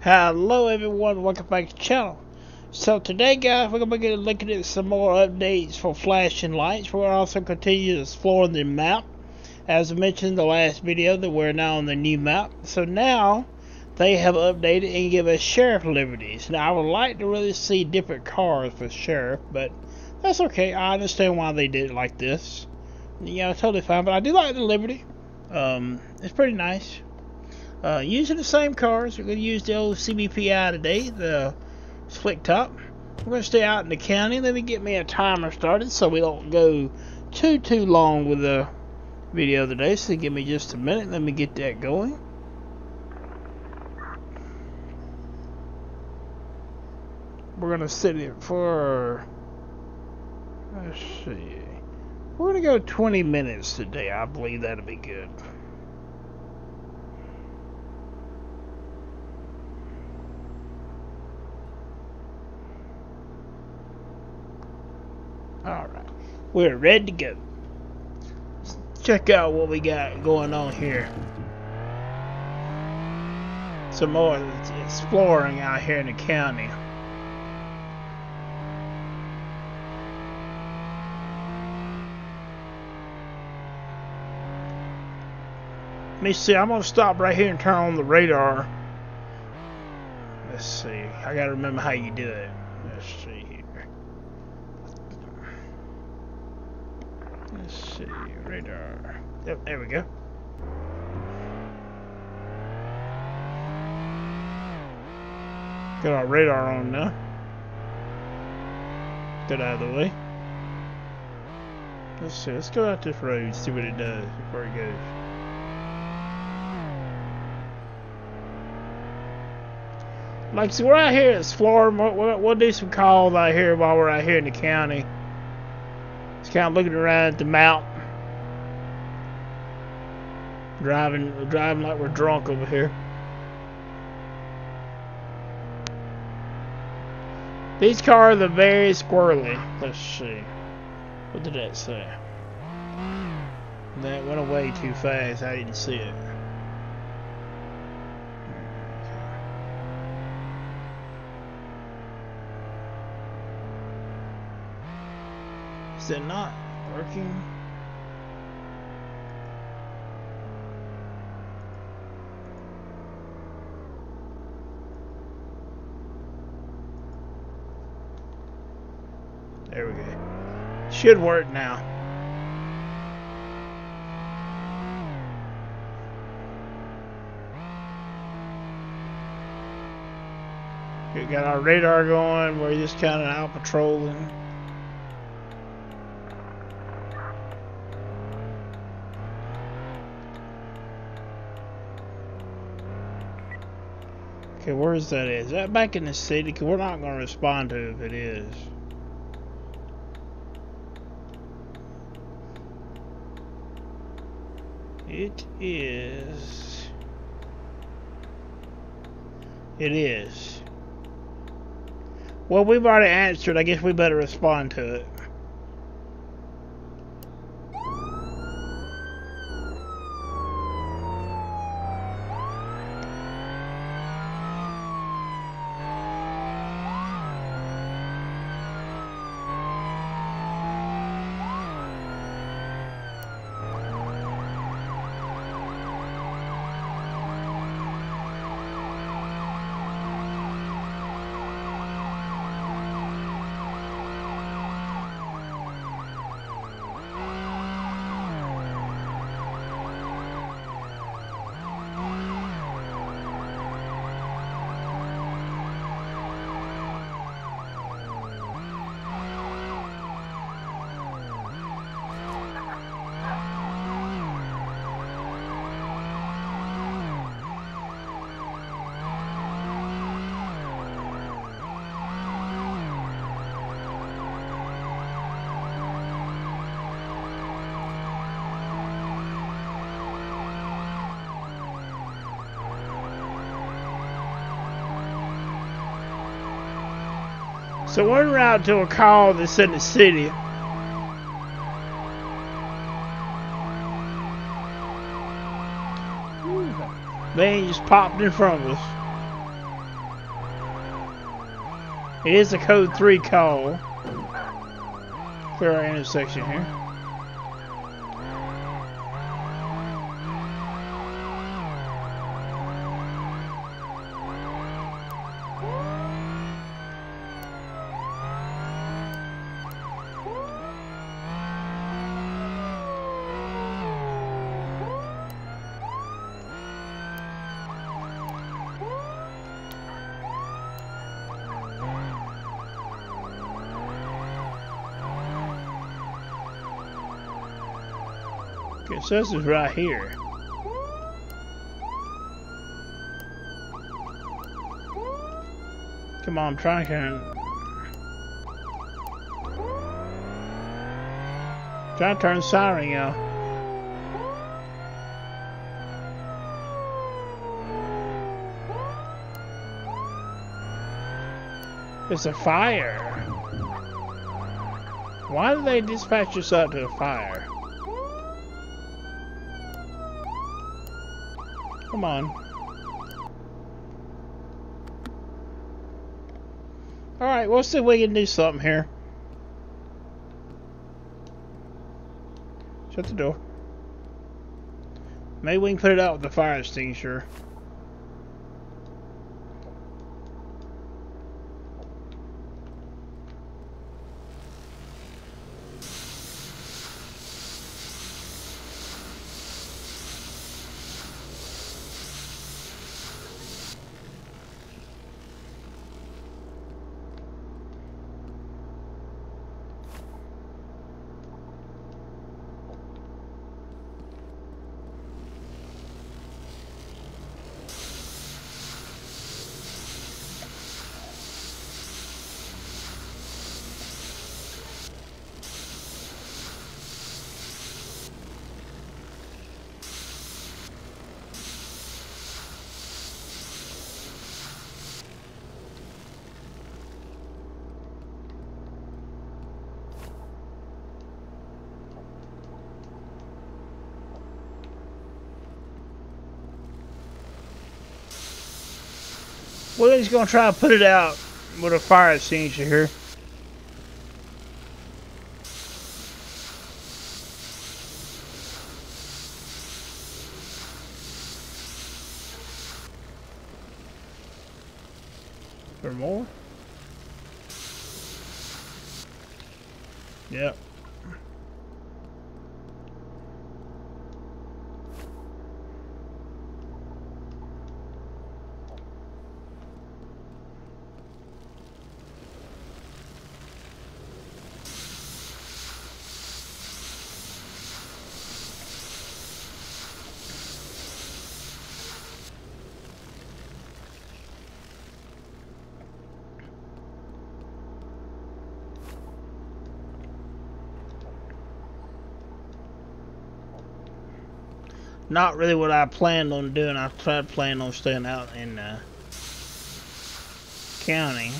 Hello everyone, welcome back to the channel. So today guys, we're going to be looking at some more updates for flashing lights. We're also continue exploring the map. As I mentioned in the last video, that we're now on the new map. So now, they have updated and give us sheriff liberties. Now I would like to really see different cars for sheriff, but that's okay. I understand why they did it like this. Yeah, totally fine, but I do like the liberty. Um, it's pretty nice. Uh, using the same cars, we're going to use the old CVPI today, the slick top. We're going to stay out in the county. Let me get me a timer started so we don't go too, too long with the video today. So give me just a minute. Let me get that going. We're going to set it for, let's see, we're going to go 20 minutes today. I believe that'll be good. Alright, we're ready to go. Check out what we got going on here. Some more exploring out here in the county. Let me see, I'm going to stop right here and turn on the radar. Let's see, I got to remember how you do it. Let's see here. Let's see, radar. Yep, there we go. Got our radar on now. Get out of the way. Let's see, let's go out this road see what it does before it goes. Like, see, we're out here exploring. We'll, we'll do some calls out here while we're out here in the county. Just kind of looking around at the mount. Driving, driving like we're drunk over here. These cars are very squirrely. Let's see. What did that say? That went away too fast. I didn't see it. Is it not working? There we go. Should work now. We got our radar going. We're just kind of out patrolling. Okay, where is that? Is that back in the city? Cause we're not going to respond to if it is. It is. It is. Well, we've already answered. I guess we better respond to it. So we're out to a call that's in the city. They just popped in front of us. It is a code 3 call. Clear our intersection here. Says it's right here. Come on, I'm. Try to turn siren on. It's a fire. Why did they dispatch us up to a fire? Come on. Alright, we'll see if we can do something here. Shut the door. Maybe we can put it out with the fire extinguisher. Well, he's gonna try to put it out with a fire extinguisher here. For more? Yep. Not really what I planned on doing. I tried planning on staying out in uh, county.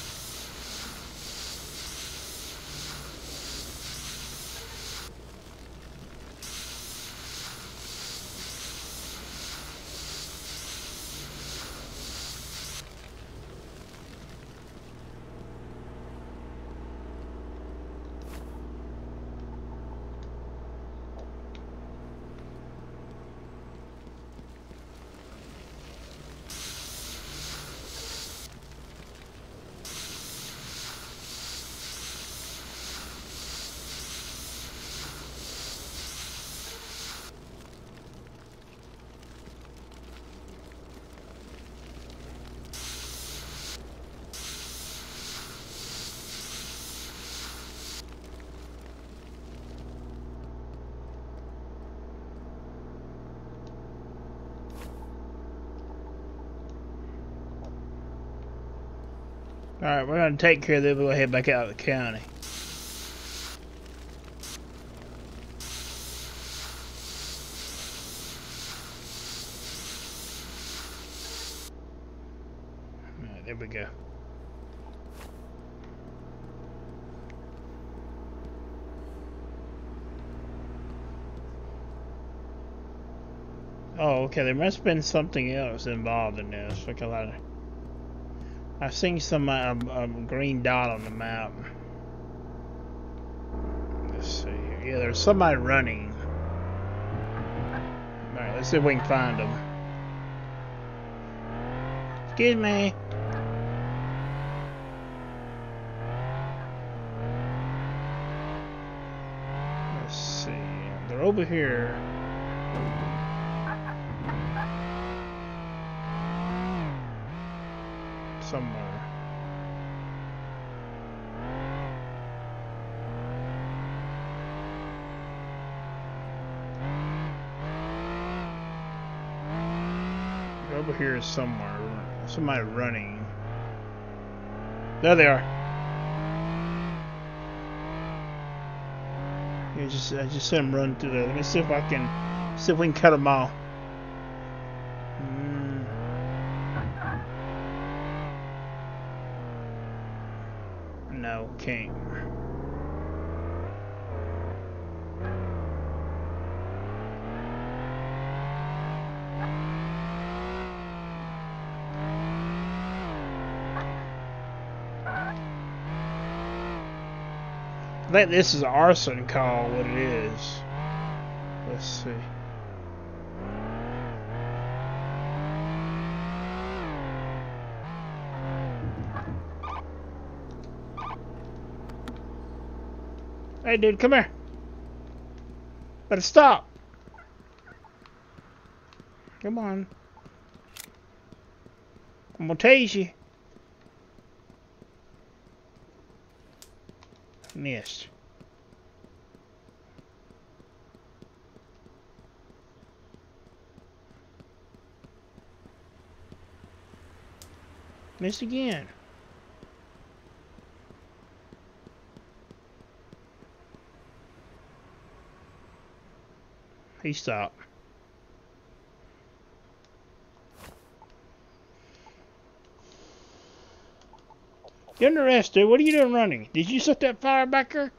Alright, we're going to take care of this. We'll head back out of the county. Alright, there we go. Oh, okay. There must have been something else involved in this. Look a lot of I seen some uh, a green dot on the map. Let's see. Yeah, there's somebody running. All right, let's see if we can find them. Excuse me. Let's see. They're over here. Somewhere. Over here is somewhere. Somebody running. There they are. You just I just said them run through there. Let me see if I can see if we can cut them off. Came. I think this is an arson call, what it is. Let's see. Hey, dude, come here. Better stop. Come on. I'm gonna tase you. Missed. Missed again. He stopped. You're under arrest, dude. What are you doing running? Did you set that fire back there?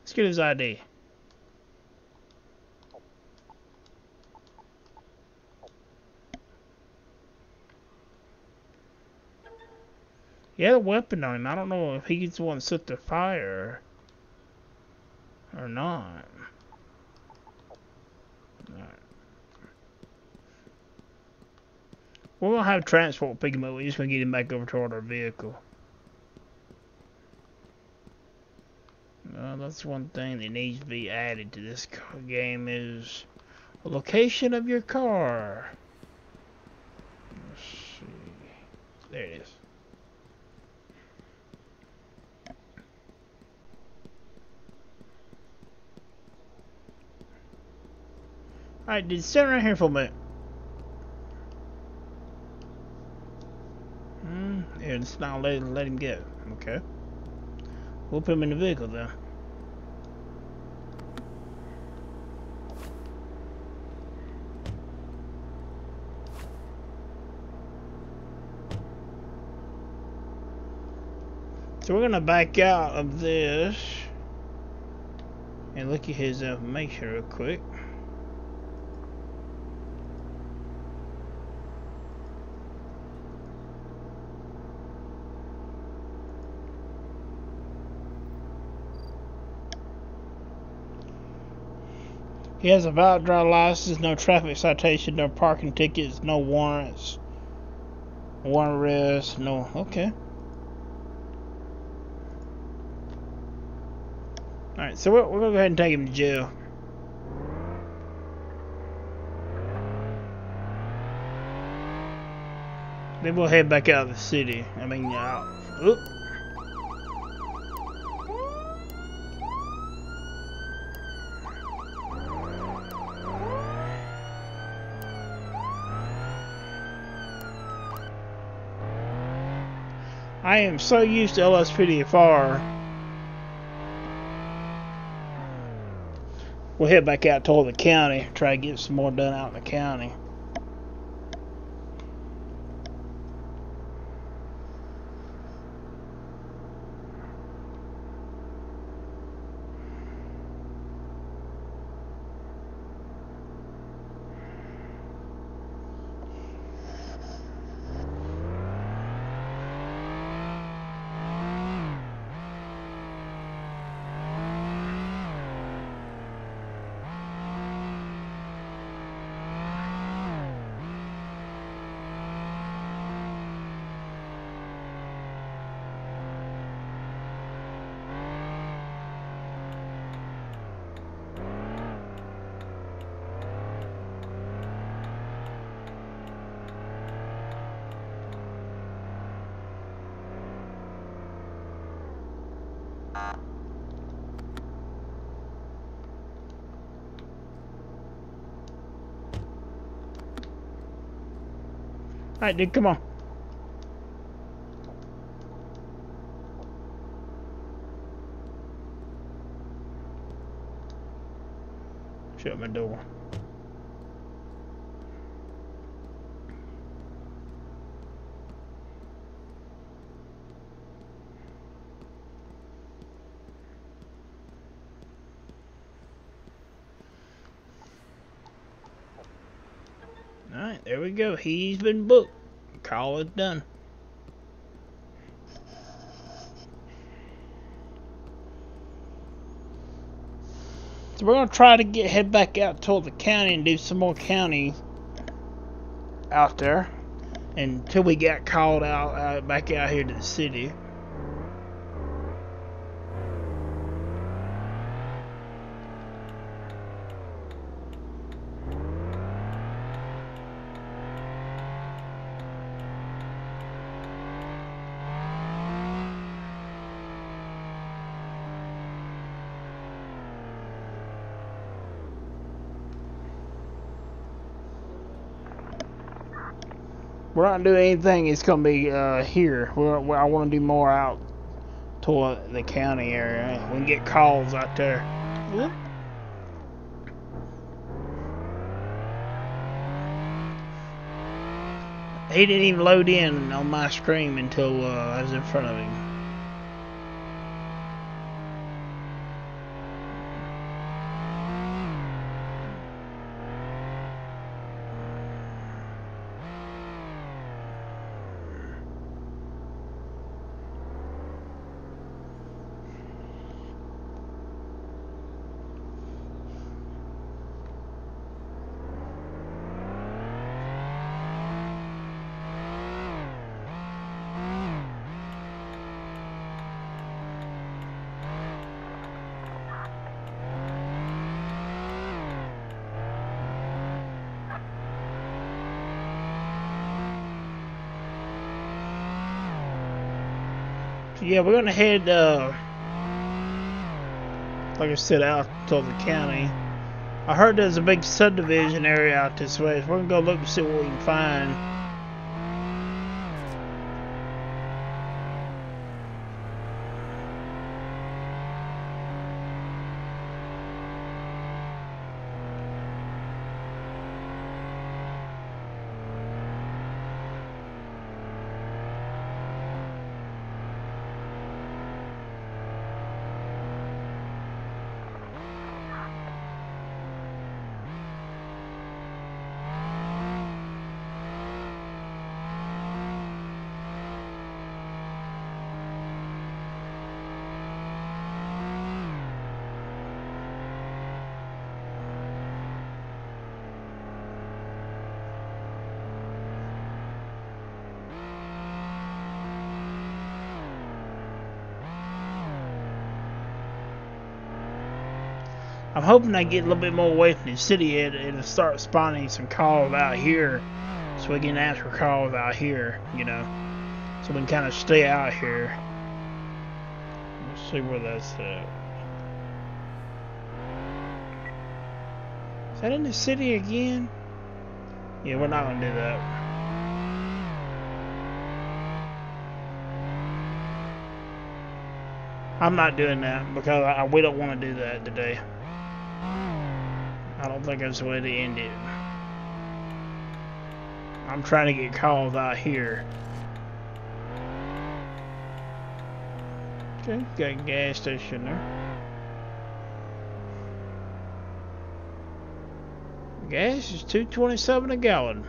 Let's get his ID. He had a weapon on him. I don't know if he's the one that set the fire or not. We're gonna have transport pick him up. We're just gonna get him back over toward our vehicle. Well, that's one thing that needs to be added to this game is the location of your car. Let's see. There it is. Alright, dude, stand right here for a minute. Hmm, yeah, not let, let him go. Okay. We'll put him in the vehicle then. So we're gonna back out of this and look at his information real quick. He has a valid driver license, no traffic citation, no parking tickets, no warrants, warrant arrest, no. Okay. Alright, so we're, we're going to go ahead and take him to jail. Then we'll head back out of the city. I mean, uh, oop. I am so used to LSPDFR. We'll head back out toward the county, try to get some more done out in the county. Alright, dude, come on. Shut my door. Alright, there we go. He's been booked. Call is done. So we're gonna try to get head back out toward the county and do some more county out there until we got called out uh, back out here to the city. We're not doing anything. It's gonna be uh, here. We're, we're, I want to do more out toward the county area. We can get calls out there. Whoop. He didn't even load in on my screen until uh, I was in front of him. Yeah, we're gonna head, uh, like I said, out to the county. I heard there's a big subdivision area out this way, so we're gonna go look and see what we can find. I'm hoping I get a little bit more away from the city and start spawning some calls out here so we can answer calls out here, you know. So we can kind of stay out here. Let's see where that's at. Is that in the city again? Yeah, we're not going to do that. I'm not doing that because I, we don't want to do that today. I don't think that's the way to end it. I'm trying to get calls out here. Okay, got a gas station there. Gas is 227 a gallon.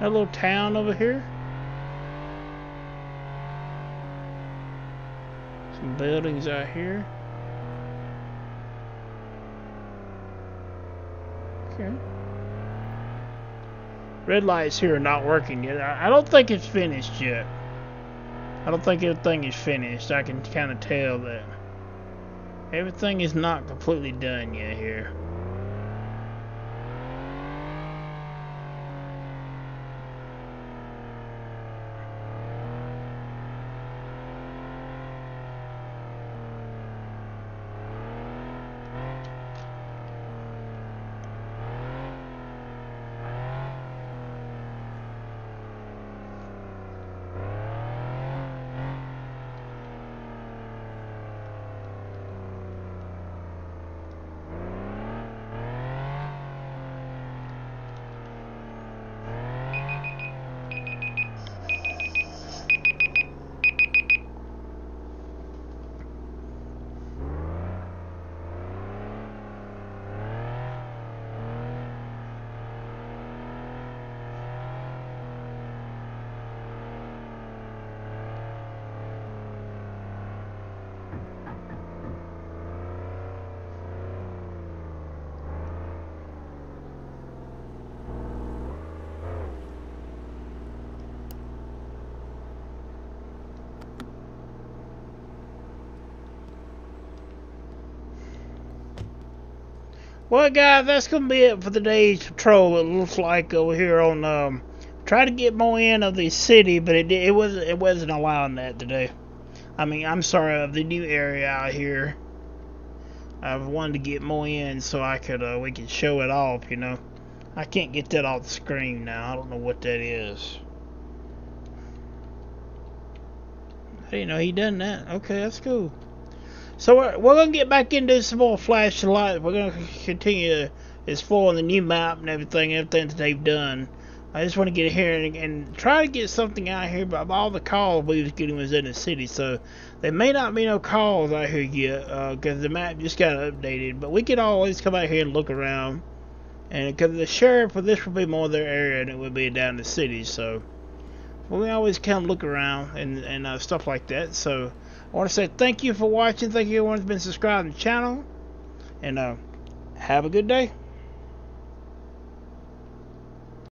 That little town over here. Some buildings out here. Okay. Red lights here are not working yet. I don't think it's finished yet. I don't think everything is finished. I can kind of tell that everything is not completely done yet here. Well, guys, that's gonna be it for today's patrol. It looks like over here on um, try to get more in of the city, but it it wasn't it wasn't allowing that today. I mean, I'm sorry of the new area out here. I wanted to get more in so I could uh, we could show it off. You know, I can't get that off the screen now. I don't know what that is. I didn't know he done that. Okay, that's cool. So we're, we're gonna get back into some more flashing lights. We're gonna continue exploring the new map and everything, everything that they've done. I just want to get here and, and, try to get something out here, but all the calls we was getting was in the city, so there may not be no calls out here yet, because uh, the map just got updated. But we can always come out here and look around, and because the sheriff, well, this would be more their area, and it would be down in the city, so we always come look around and and uh, stuff like that. So I want to say thank you for watching. Thank you everyone who's been subscribing to the channel, and uh, have a good day.